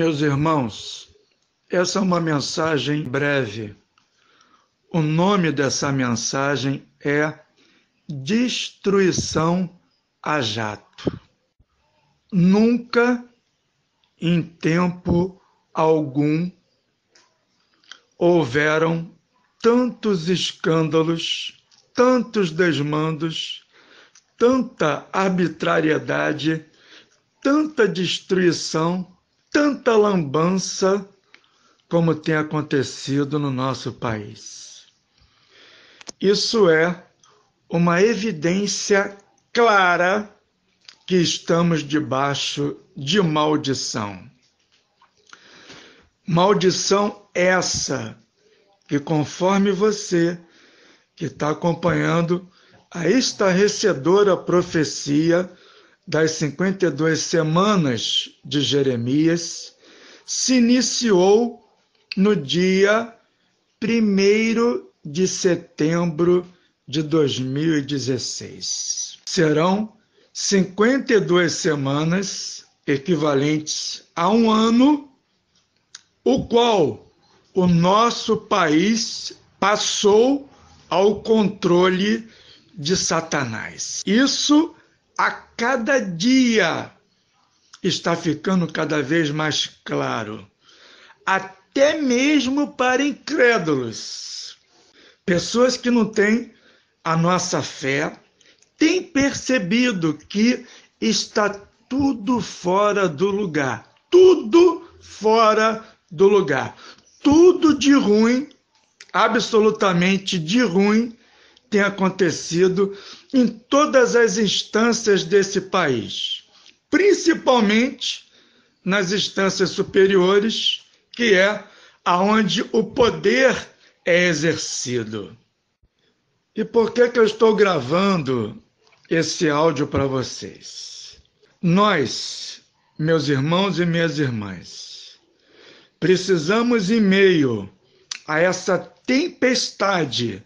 Meus irmãos, essa é uma mensagem breve. O nome dessa mensagem é Destruição a Jato. Nunca, em tempo algum, houveram tantos escândalos, tantos desmandos, tanta arbitrariedade, tanta destruição tanta lambança como tem acontecido no nosso país. Isso é uma evidência clara que estamos debaixo de maldição. Maldição essa que, conforme você que está acompanhando a estarrecedora profecia das 52 semanas de Jeremias se iniciou no dia 1 de setembro de 2016. Serão 52 semanas equivalentes a um ano, o qual o nosso país passou ao controle de Satanás. Isso a cada dia está ficando cada vez mais claro, até mesmo para incrédulos. Pessoas que não têm a nossa fé têm percebido que está tudo fora do lugar, tudo fora do lugar, tudo de ruim, absolutamente de ruim tem acontecido em todas as instâncias desse país, principalmente nas instâncias superiores, que é aonde o poder é exercido. E por que, que eu estou gravando esse áudio para vocês? Nós, meus irmãos e minhas irmãs, precisamos, em meio a essa tempestade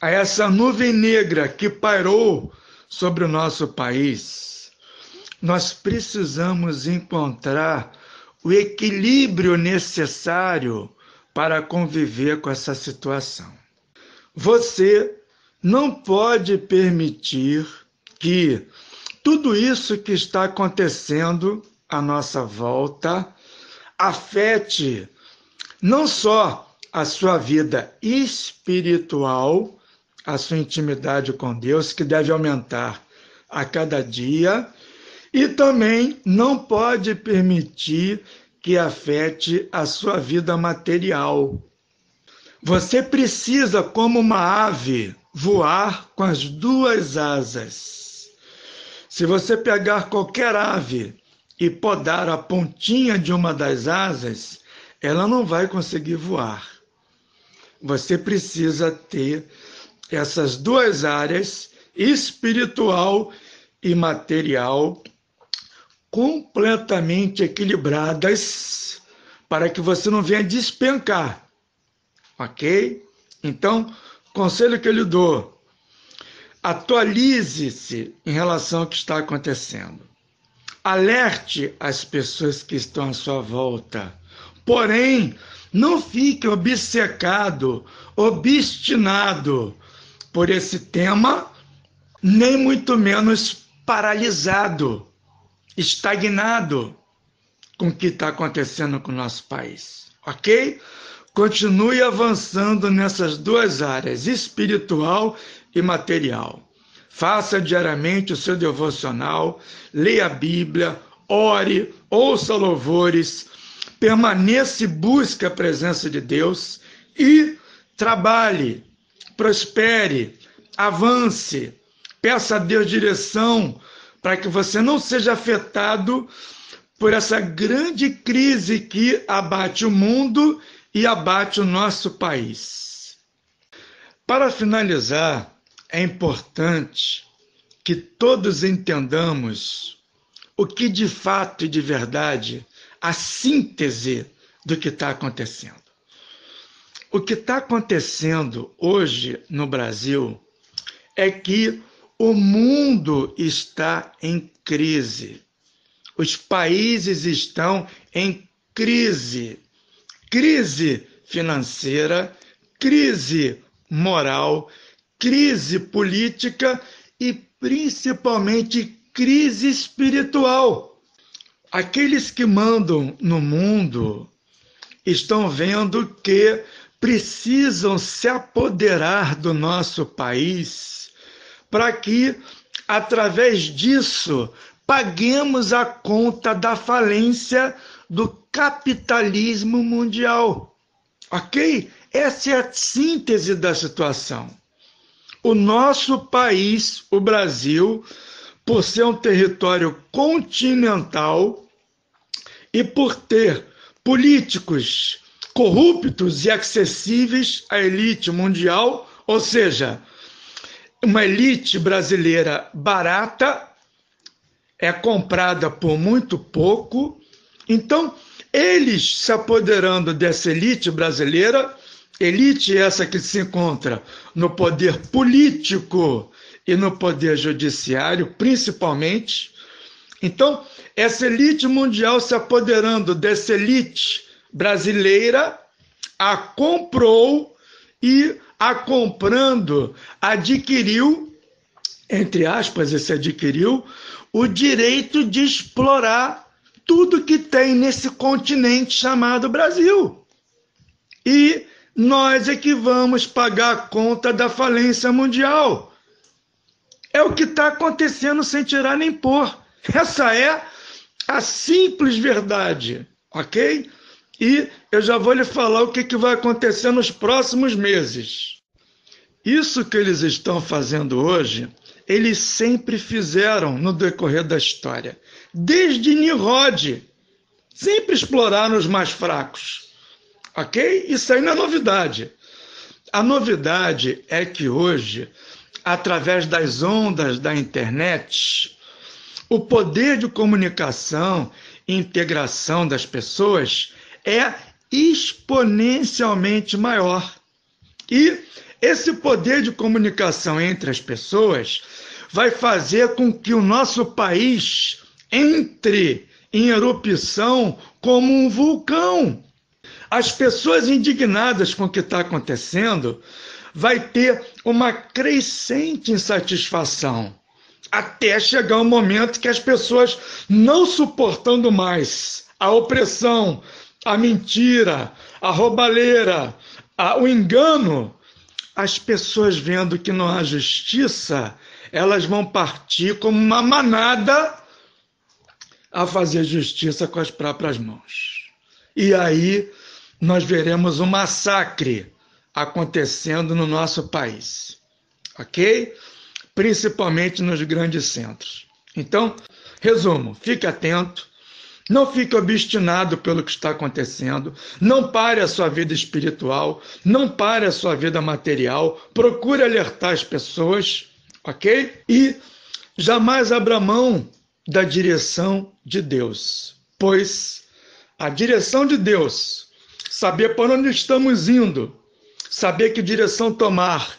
a essa nuvem negra que pairou sobre o nosso país, nós precisamos encontrar o equilíbrio necessário para conviver com essa situação. Você não pode permitir que tudo isso que está acontecendo à nossa volta afete não só a sua vida espiritual, a sua intimidade com Deus, que deve aumentar a cada dia, e também não pode permitir que afete a sua vida material. Você precisa, como uma ave, voar com as duas asas. Se você pegar qualquer ave e podar a pontinha de uma das asas, ela não vai conseguir voar. Você precisa ter essas duas áreas, espiritual e material, completamente equilibradas para que você não venha despencar. Ok? Então, conselho que eu lhe dou: atualize-se em relação ao que está acontecendo. Alerte as pessoas que estão à sua volta. Porém, não fique obcecado, obstinado por esse tema, nem muito menos paralisado, estagnado com o que está acontecendo com o nosso país. Ok? Continue avançando nessas duas áreas, espiritual e material. Faça diariamente o seu devocional, leia a Bíblia, ore, ouça louvores, permaneça e busque a presença de Deus e trabalhe prospere, avance, peça a Deus direção para que você não seja afetado por essa grande crise que abate o mundo e abate o nosso país. Para finalizar, é importante que todos entendamos o que de fato e de verdade a síntese do que está acontecendo. O que está acontecendo hoje no Brasil é que o mundo está em crise. Os países estão em crise. Crise financeira, crise moral, crise política e principalmente crise espiritual. Aqueles que mandam no mundo estão vendo que precisam se apoderar do nosso país para que, através disso, paguemos a conta da falência do capitalismo mundial. Ok? Essa é a síntese da situação. O nosso país, o Brasil, por ser um território continental e por ter políticos corruptos e acessíveis à elite mundial, ou seja, uma elite brasileira barata, é comprada por muito pouco. Então, eles se apoderando dessa elite brasileira, elite essa que se encontra no poder político e no poder judiciário, principalmente. Então, essa elite mundial se apoderando dessa elite brasileira, a comprou e, a comprando, adquiriu, entre aspas, esse adquiriu, o direito de explorar tudo que tem nesse continente chamado Brasil. E nós é que vamos pagar a conta da falência mundial. É o que está acontecendo sem tirar nem pôr. Essa é a simples verdade, ok? E eu já vou lhe falar o que, que vai acontecer nos próximos meses. Isso que eles estão fazendo hoje, eles sempre fizeram no decorrer da história. Desde Nimrod, sempre exploraram os mais fracos. Ok? Isso aí não é novidade. A novidade é que hoje, através das ondas da internet, o poder de comunicação e integração das pessoas é exponencialmente maior. E esse poder de comunicação entre as pessoas vai fazer com que o nosso país entre em erupção como um vulcão. As pessoas indignadas com o que está acontecendo vai ter uma crescente insatisfação até chegar o um momento que as pessoas não suportando mais a opressão, a mentira, a roubalheira, a, o engano, as pessoas vendo que não há justiça, elas vão partir como uma manada a fazer justiça com as próprias mãos. E aí nós veremos um massacre acontecendo no nosso país. Ok? Principalmente nos grandes centros. Então, resumo: fique atento não fique obstinado pelo que está acontecendo. Não pare a sua vida espiritual. Não pare a sua vida material. Procure alertar as pessoas, ok? E jamais abra mão da direção de Deus, pois a direção de Deus, saber para onde estamos indo, saber que direção tomar,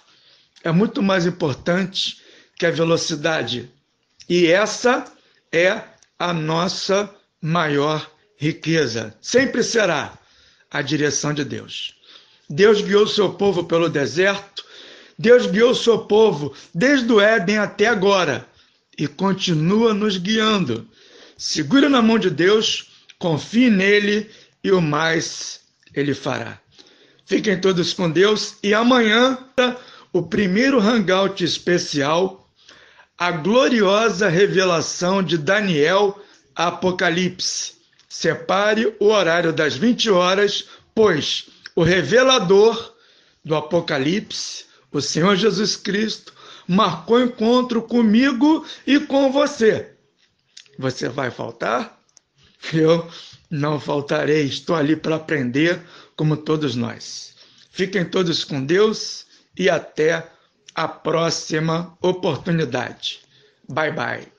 é muito mais importante que a velocidade. E essa é a nossa maior riqueza. Sempre será a direção de Deus. Deus guiou seu povo pelo deserto, Deus guiou seu povo desde o Éden até agora e continua nos guiando. Segura na mão de Deus, confie nele e o mais ele fará. Fiquem todos com Deus e amanhã o primeiro hangout especial, a gloriosa revelação de Daniel Apocalipse. Separe o horário das 20 horas, pois o revelador do Apocalipse, o Senhor Jesus Cristo, marcou encontro comigo e com você. Você vai faltar? Eu não faltarei, estou ali para aprender, como todos nós. Fiquem todos com Deus e até a próxima oportunidade. Bye bye.